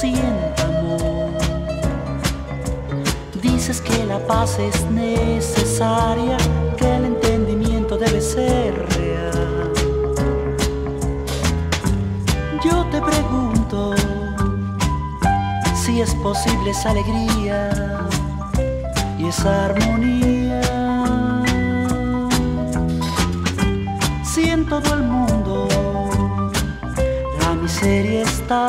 sienta amor. Dices que la paz es necesaria, que el entendimiento debe ser real. Yo te pregunto si es posible esa alegría y esa armonía. Si en todo el mundo la miseria está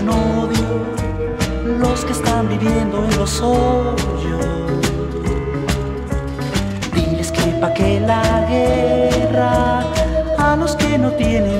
sientan odio los que están viviendo en los hoyos? Diles que pa' que la guerra a los que no tienen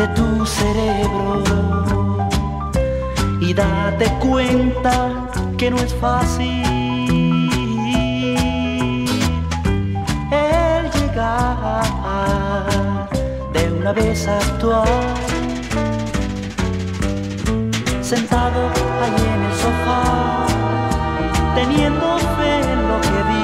de tu cerebro y date cuenta que no es fácil el llegar de una vez a actuar sentado ahí en el sofá, teniendo fe en lo que dice.